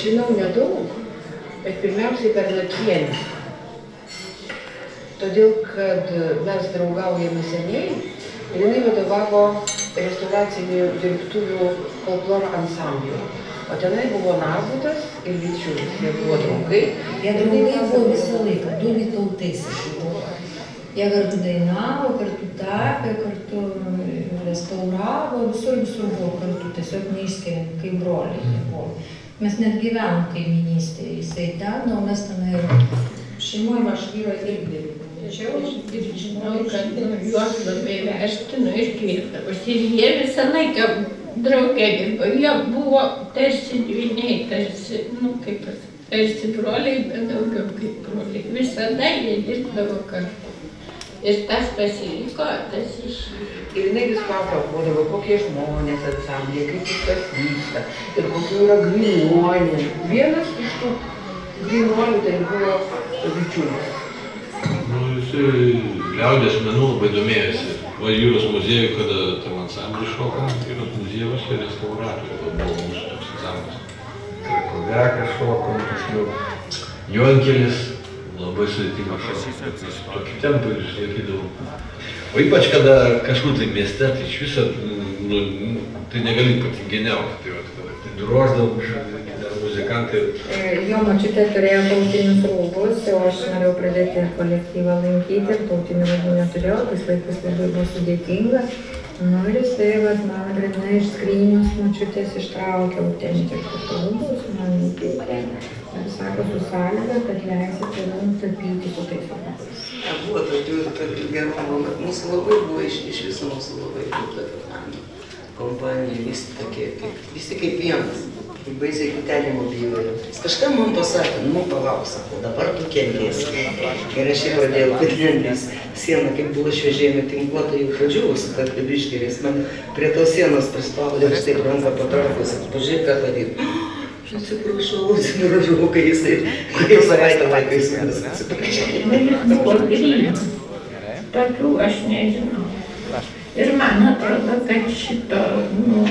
pažinau nedaug, bet pirmiausiai per Lakienę. Todėl, kad mes draugaujame seniai ir jinai vadovavo restauracinių dirbtuvių folkloro ansambliui. O tenai buvo Nabutas ir bičiulis, jie buvo draugai. Jie draugai buvo visą laiką, du vytautais jų. Jie kartu dainavo, kartu tapė, kartu restauravo, visur visur buvo kartu, tiesiog neišskiriant, kaip broliai jie buvo. Mes net gyvenom kaiminystėje, jisai ten, o mes ten ir šeimoje aš vyro irgi. Tačiau ir žinau, kad nu, juos labai vertinu ir kviesdavosi. Ir jie visą laiką draugė dirbo. Jie buvo tarsi dviniai, tarsi, nu kaip tarsi broliai, bet daugiau kaip broliai. Visada jie dirbdavo kartu. Ir tas pasiliko, tas išliko. Ir jinai vis papasakodavo, kokie žmonės ansamblėje, kaip viskas vyksta ir kokių yra grinuoliai. Vienas iš tų grinuolių tai buvo bičiulis. Nu, jisai liaudės menų labai domėjosi. Va jūros muziejų, kada tam ansamblį šokom, jūros muziejuose restauratorių va, buvo mūsų toks ansamblis. Krakoviakas šokom, tiksliau. Jonkelis labai sudėtinga šokas, kad tokį tempą išlaikydavom. O ypač, kada kažkur tai mieste, tai iš viso, nu, tai negali patinginiauti. Tai, va, kada tai droždavom muzikantai. Jo močiutė turėjo tautinius rūbus, o aš norėjau pradėti kolektyvą lankyti ir tautinių rūbų neturėjau, tais laikais labai buvo sudėtinga. Nu ir jisai, vat, man grinai iš skrynius močiutės ištraukė autentiškus rūbus, man įteikė. Ir sako, su sąlyga, kad leisit tave nutapyti su tais rūbais. Ja, buvo tokių ir tokių gerų momentų. Mūsų labai buvo iš, iš viso mūsų labai daug tokių fanų. Kompanija, visi tokie, kaip, visi kaip vienas. Kaip baisiai kutelimo bijojo. Jis kažką man pasakė, nu palauk, sako, dabar tu kentėsi. Ir aš jį pradėjau patrintis sieną, kaip buvo šviežiai nutinkuota, jau pradžiūvusi, kad išgerės. Man prie tos sienos prispaudė, aš taip ranką patraukusi, pažiūrėk, ką daryti. Aš atsiprašau, atsiprašau, kai jisai, kai savaitę laiko jis manęs atsiprašė. Tokių aš nežinau. Ir man atrodo, kad šito, nu,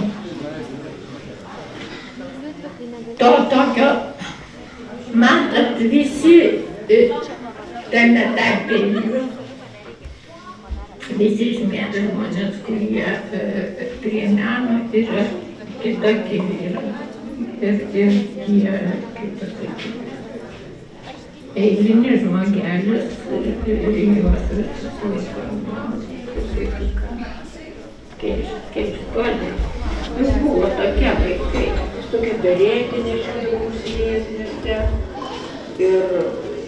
to tokio, matot, visi tame tarpe visi žmėtų žmonės, kurie prie meno yra kitokie yra. Ir, ir tie, kaip pasakyti, eilinis žmogelis ir juos laiko. Keistuoliai. Jis buvo tokie vaikai. Berėtė nešiodavo užsidėjęs mieste ir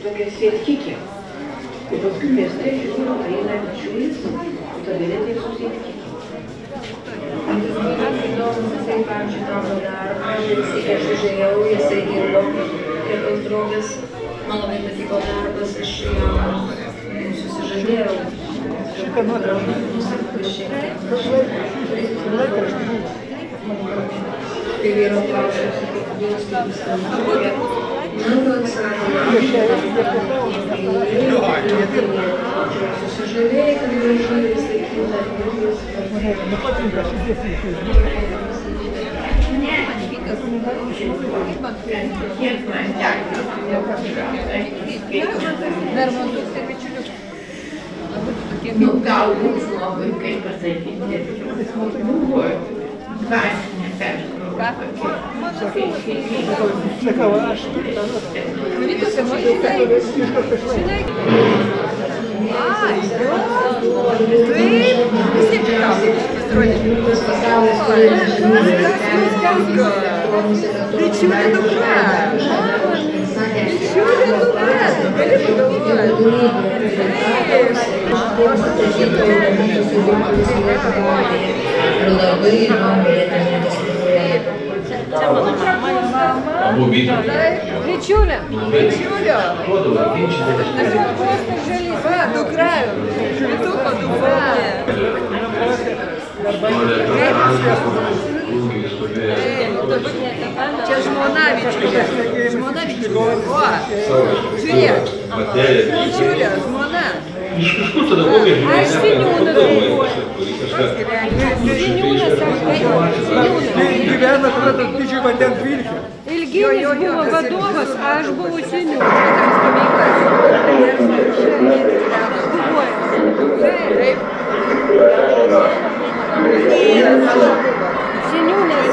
tokia sėtkikė. Ir paskui mieste žiūriu, eina bičiulis, su ta berėtė jisai, pavyzdžiui, tavo darbą, jisai, aš užėjau, jisai dirbo prie tos draugės, man labai patiko darbas, aš jam susižadėjau. Šitą nuotrauką. Tai vyro klausiausi, kaip jūs kaip viską nužiūrėt. Nu, atsakė, susižadėjai, kad gražu, jisai kyla, ir Kiek man teko. Nu, galbūt žmogui, kaip pasakyti, buvo dvasinė perkrova. Sakau, aš Ai, jo. Taip, visi tikriausiai pasirodė. Bičiulė dukra. Або відео. Річуля. Річуля. Народ просто жаліва до краю. Не тупо до Це жмонавічка. Жмонавічка. О, Жюля. Жюля, жмонавічка. Iš kažkur tada žmonės. Aš seniūną Kažką. Seniūnas, aš Gyvena tada didžiai vandens vilkė. Ilginis buvo vadovas, aš buvau seniau. Taip. Seniūnas.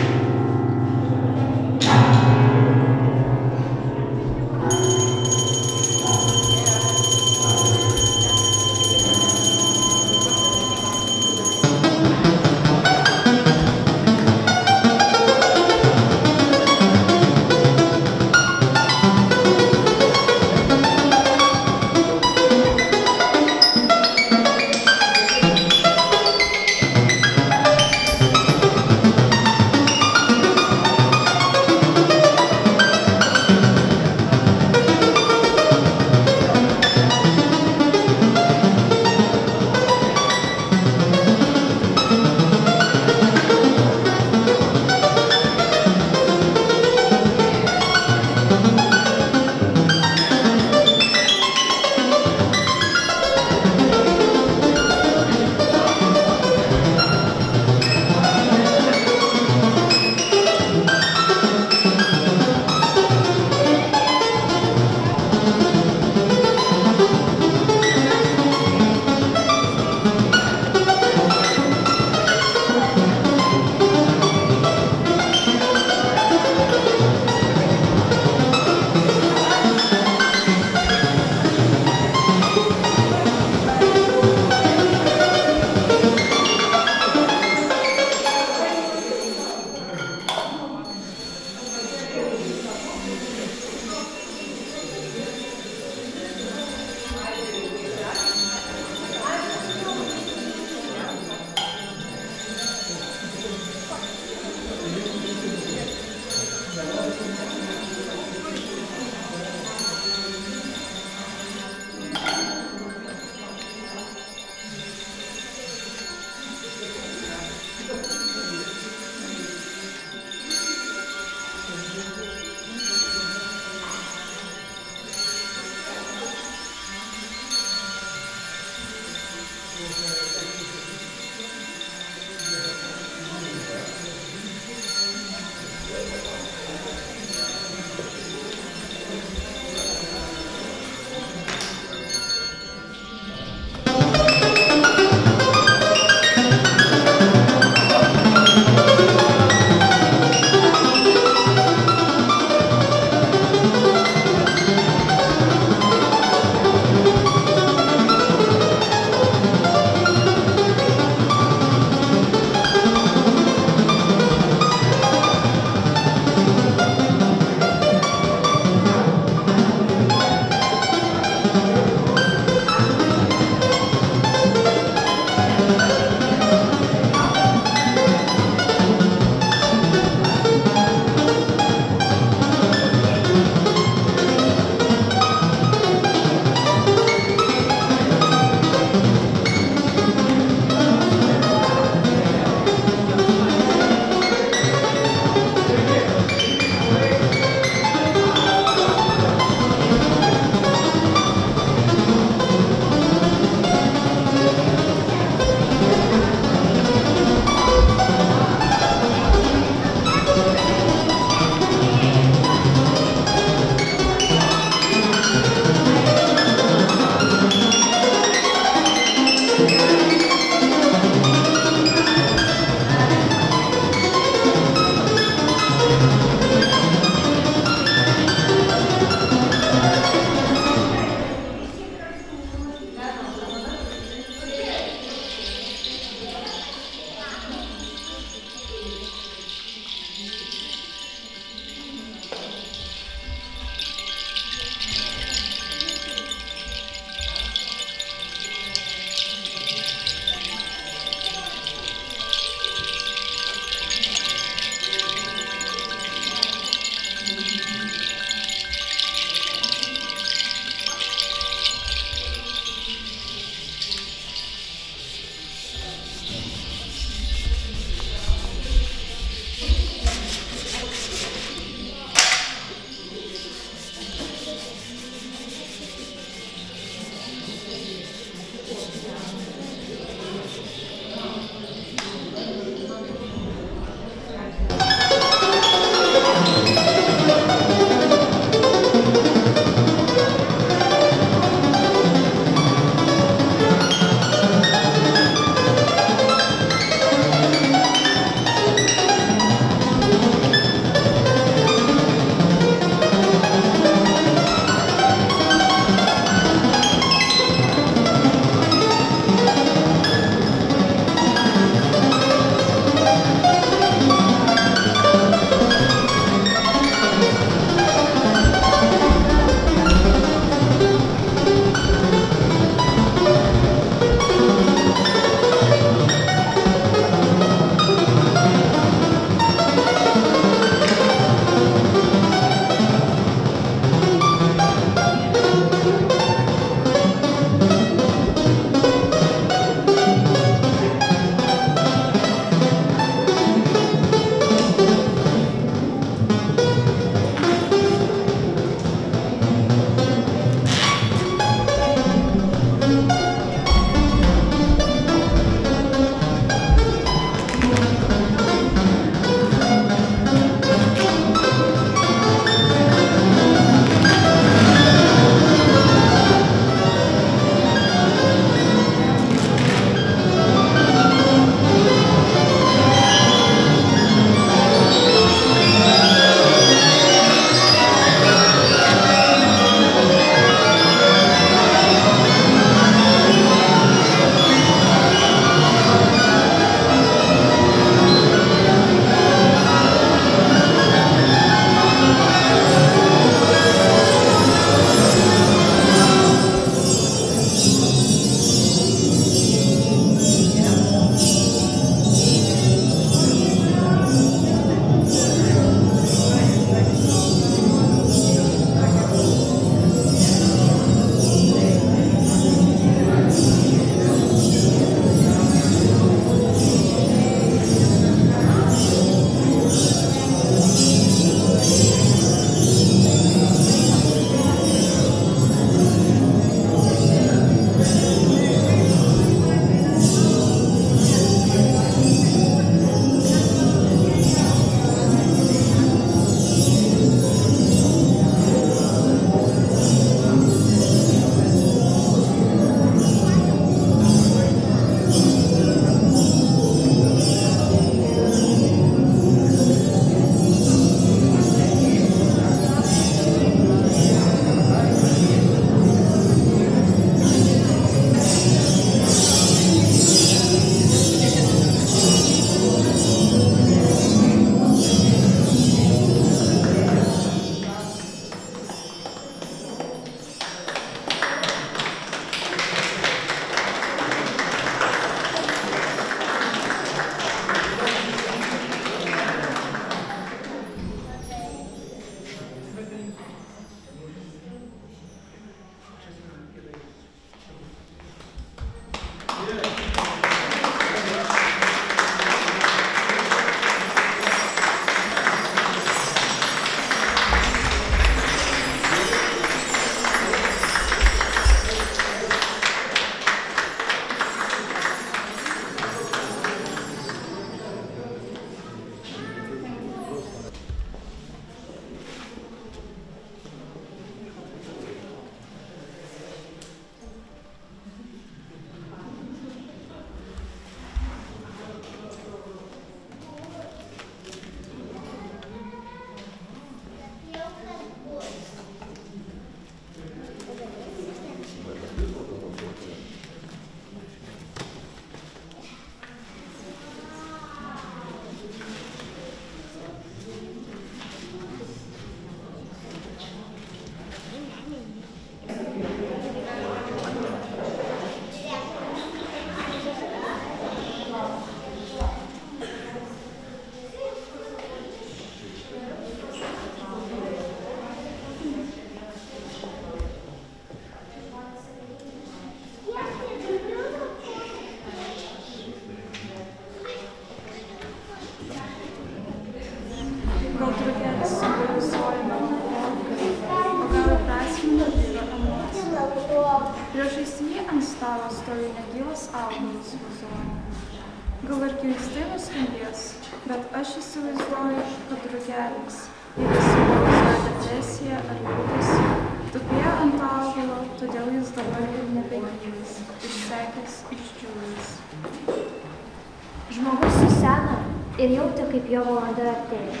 Ir jautė, kaip jo valanda artėja.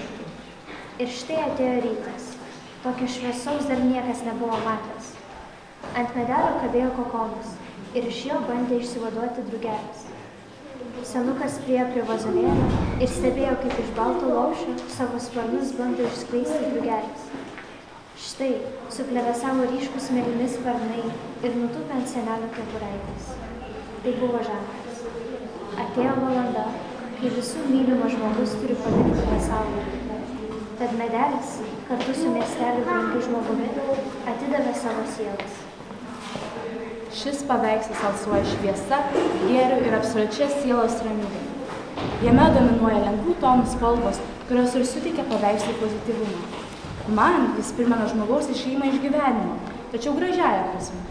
Ir štai atėjo rytas. Tokio šviesaus dar niekas nebuvo matęs. Ant medelio kabėjo kokonas ir iš jo bandė išsivaduoti drugelis. Senukas priejo prie vazonėlio ir stebėjo, kaip iš balto laušio savo sparnus bando išskleisti drugelis. Štai suplevesavo ryškus mėlyni sparnai ir nutupė ant senelio kepuraitės. Tai buvo ženklas. Atėjo valanda, kai visų mylimas žmogus turi palikti pasaulį. Tad medelis kartu su miesteliu brangiu žmogumi atidavė savo sielas. Šis paveikslas alsuoja šviesa, gėriu ir absoliučia sielos ramybė. Jame dominuoja lengvų tonų spalvos, kurios ir suteikia paveikslui pozityvumą. Man jis primena žmogaus išėjimą iš gyvenimo, tačiau gražiaja prasme.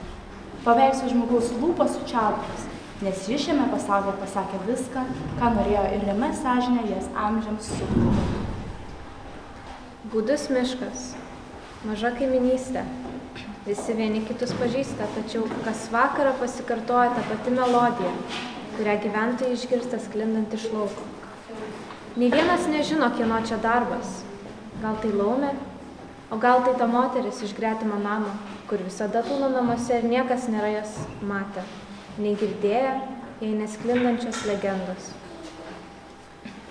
Paveikslo žmogaus lūpos sučiauptos, nes jis šiame pasaulyje pasakė viską, ką norėjo ir rame sąžinė jas amžiams sukrūvo. Gudus miškas, maža kaiminystė. Visi vieni kitus pažįsta, tačiau kas vakarą pasikartoja ta pati melodija, kurią gyventojai išgirsta sklindant iš lauko. Nei vienas nežino, kieno čia darbas. Gal tai laumė, o gal tai ta moteris iš gretimo namo, kur visada tūno namuose ir niekas nėra jas matę, nei girdėję, jei nesklindančios legendos.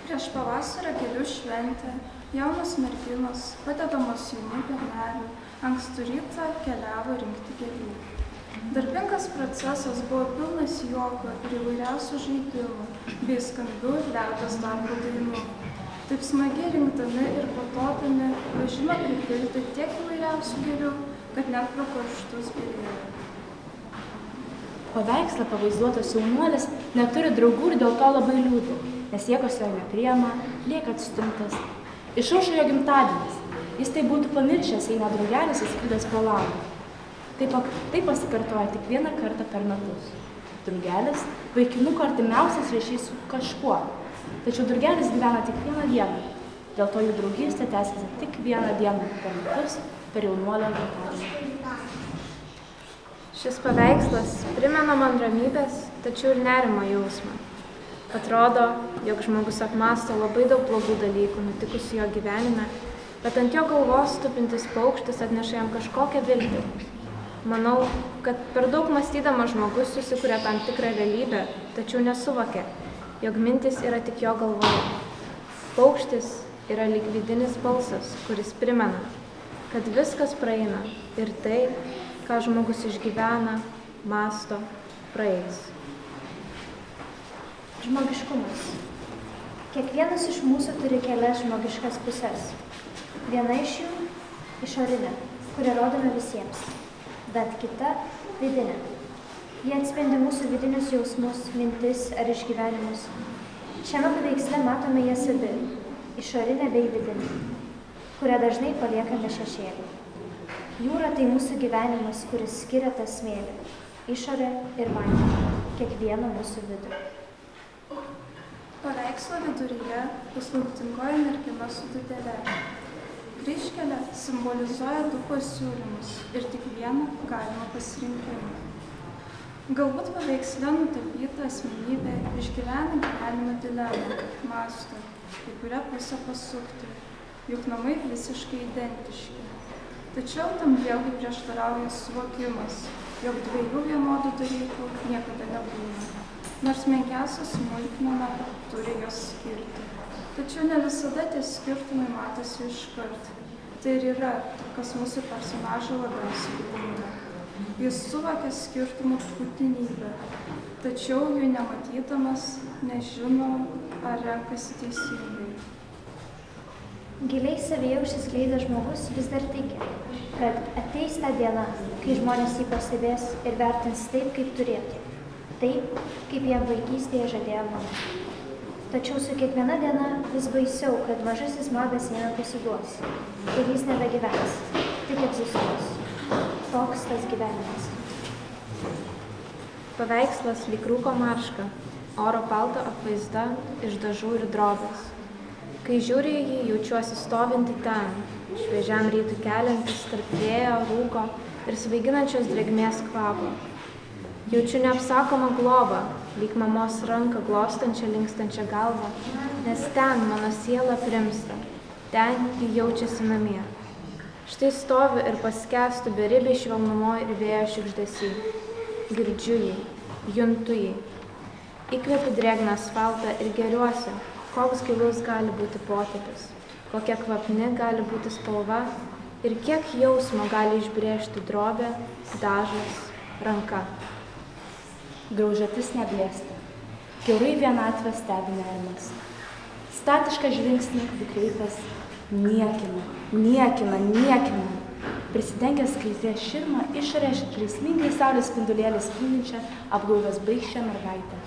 Prieš pavasario gėlių šventę jaunos merginos, padedamos jaunų bernelių, ankstų rytą keliavo rinkti gėlių. Darbingas procesas buvo pilnas juoko ir įvairiausių žaidimų, bei skambių liaudos darbo dainų. Taip smagiai rinkdami ir patopami, važino pripilti tiek įvairiausių gėlių, kad net pro karštus bėrėjo. Paveikslą pavaizduotas jaunuolis neturi draugų ir dėl to labai liūdė, nes niekas jo nepriema, lieka atstumtas. Išaušo jo gimtadienis. Jis tai būtų pamiršęs, jei ne draugelis įskridęs pro langą. Taip, tai pasikartoja tik vieną kartą per metus. Drugelis - vaikinuko artimiausias ryšys su kažkuo. Tačiau drugelis gyvena tik vieną dieną. Dėl to jų draugystė tęsiasi tik vieną dieną per metus per jaunuolio gimtadienį. Šis paveikslas primena man ramybės, tačiau ir nerimo jausmą. Atrodo, jog žmogus apmasto labai daug blogų dalykų nutikusių jo gyvenime, bet ant jo galvos tupintis paukštis atneša jam kažkokią viltį. Manau, kad per daug mąstydamas žmogus susikuria tam tikrą realybę, tačiau nesuvokia, jog mintis yra tik jo galvoje. Paukštis yra lyg vidinis balsas, kuris primena, kad viskas praeina ir tai, ką žmogus išgyvena, masto, praeis. Žmogiškumas. Kiekvienas iš mūsų turi kelias žmogiškas pusės. Viena iš jų - išorinė, kurią rodome visiems, bet kita - vidinė. Jie atspindi mūsų vidinius jausmus, mintis ar išgyvenimus. Šiame paveiksle matome jas abi - išorinę bei vidinę, kurią dažnai paliekame šešėlį. Jūra tai mūsų gyvenimas, kuris skiria tą smėlį - išorę ir vandenį, kiekvieną mūsų vidų. Paveikslo viduryje paslaptingoji mergina su didele. Kryškelė simbolizuoja du pasiūlymus ir tik vieną galimą pasirinkimą. Galbūt paveiksle nutapyta asmenybė išgyvena gyvenimo dilemą, masto, į kurią pusę pasukti, juk namai visiškai identiški. Tačiau tam vėlgi prieštarauja suvokimas, jog dviejų vienodų dalykų niekada nebūna. Nors menkiausia smulkmena turi jos skirti. Tačiau ne visada tie skirtumai matosi iškart. Tai ir yra, kas mūsų personažą labiausiai glumina. Jis suvokia skirtumų būtinybę, tačiau jų nematydamas nežino, ar renkasi teisingai. Giliai savyje užsiskleidęs žmogus vis dar tiki, kad ateis ta diena, kai žmonės jį pastebės ir vertins taip, kaip turėtų. Taip, kaip jam vaikystėje žadėjo mama. Tačiau su kiekviena diena vis baisiau, kad mažasis magas jame pasiduos. Ir jis nebegyvens, tik egzistuos. Toks tas gyvenimas. Paveikslas lyg rūko marška, oro palto apvaizda iš dažų ir drobės. Kai žiūri į jį, jaučiuosi stovinti ten, šviežiam rytui keliantis tarp vėjo, rūko ir svaiginančios drėgmės kvapo. Jaučiu neapsakomą globą, lyg mamos ranką glostančią linkstančią galvą, nes ten mano siela primsta, ten ji jaučiasi namie. Štai stoviu ir paskestu beribiai švelnumo ir vėjo šikždesį. Girdžiu jį, juntu jį. Įkvepiu drėgną asfaltą ir geriuosi, koks gilus gali būti potėpis, kokia kvapni gali būti spalva ir kiek jausmo gali išbrėžti drobė, dažas, ranka. Graužatis neblėsta. Kiaurai vienatvę stebi nerimas. Statišką žvilgsnį nukreipęs niekina, niekina, niekina. Prisidengęs skaitė širmą išorę žaismingai saulės spindulėlį spindinčią apgauvęs baigščią mergaitę.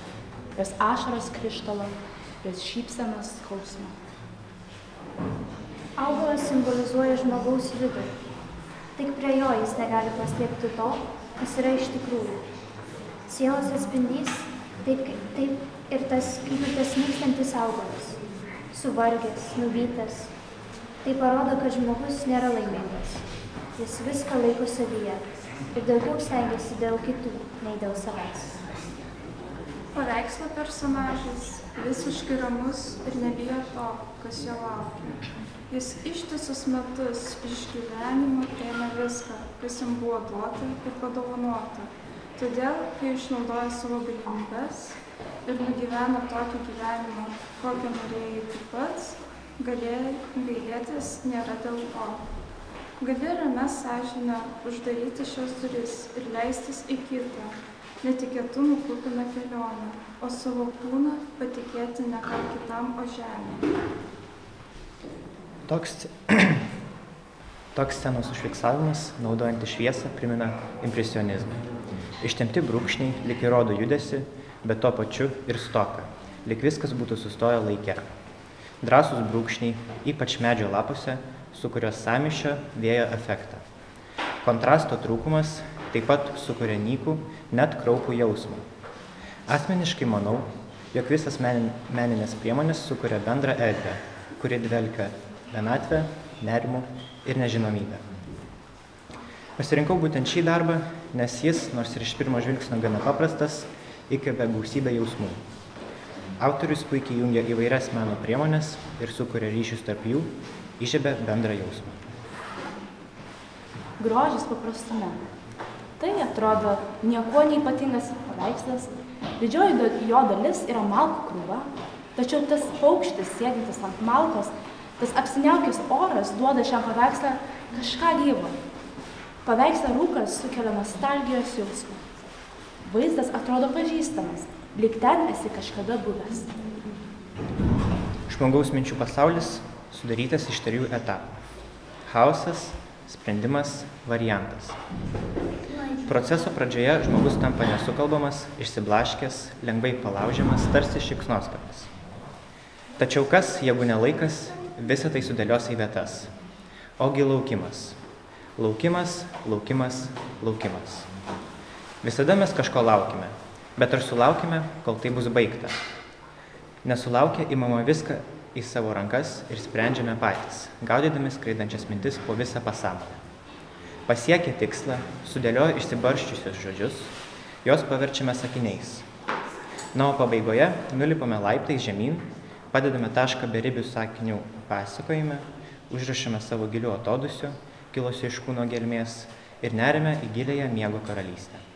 Jos ašaros krištolo, jos šypsenos skausmo. Augalas simbolizuoja žmogaus vidų. Tik prie jo jis negali paslėpti to, kas yra iš tikrųjų. Sielos atspindys, taip, taip ir tas kaip ir tas nykstantis augalas. Suvargęs, nuvytas. Tai parodo, kad žmogus nėra laimingas. Jis viską laiko savyje ir daugiau stengiasi dėl kitų, nei dėl savęs. Paveikslo personažas visiškai ramus ir nebijo to, kas jo laukia. Jis ištisus metus iš gyvenimo ėmė viską, kas jam buvo duota ir padovanota. Todėl, kai išnaudoja savo galimybes ir nugyvena tokį gyvenimą, kokio norėjai tu pats, galėjai gailėtis nėra dėl ko. Gali ramę sąžinę uždaryti šios duris ir leistis į kitą, netikėtumų kupiną kelionę, o savo kūną patikėti ne kam kitam, o žemė. Toks, toks scenos užfiksavimas, naudojant šviesą, primena impresionizmą. Ištemti brūkšniai lik įrodo judesi, bet tuo pačiu ir stoka, lik viskas būtų sustoję laike. Drąsus brūkšniai, ypač medžio lapuose, sukuria samišio vėjo efektą. Kontrasto trūkumas taip pat sukuria nykų, net kraupų jausmą. Asmeniškai manau, jog visas meninės priemonės sukuria bendrą erdvę, kuri dvelkia vienatvę, nerimų ir nežinomybę. Pasirinkau būtent šį darbą, nes jis, nors ir iš pirmo žvilgsnio gana paprastas, įkvėpia gausybę jausmų. Autorius puikiai jungia įvairias meno priemonės ir sukuria ryšius tarp jų, išėbė bendrą jausmą. Grožis paprastume. Tai atrodo niekuo neipatingas paveikslas. Didžioji jo dalis yra malkų krūva, tačiau tas paukštis sėdintis ant malkos, tas apsiniaukęs oras duoda šiam paveikslą kažką gyvo. Paveikslą rūkas sukelia nostalgijos jausmą. Vaizdas atrodo pažįstamas, lyg ten esi kažkada buvęs. Žmogaus minčių pasaulis sudarytas iš trijų etapų. Chaosas, sprendimas, variantas. Proceso pradžioje žmogus tampa nesukalbamas, išsiblaškęs, lengvai palaužiamas, tarsi šiksnosparnis. Tačiau kas, jeigu ne laikas, visą tai sudėlios į vietas. Ogi laukimas. Laukimas, laukimas, laukimas. Visada mes kažko laukime, bet ar sulaukime, kol tai bus baigta? Nesulaukę įmama viską į savo rankas ir sprendžiame patys, gaudydami skraidančias mintis po visą pasąmonę. Pasiekę tikslą, sudėlioję išsibarščiusius žodžius, juos paverčiame sakiniais. Na, o pabaigoje nulipame laiptais žemyn, padedame tašką beribių sakinių pasakojime, užrašame savo gilių atodusių, kilusių iš kūno gelmės ir nerime į gilėją miego karalystę.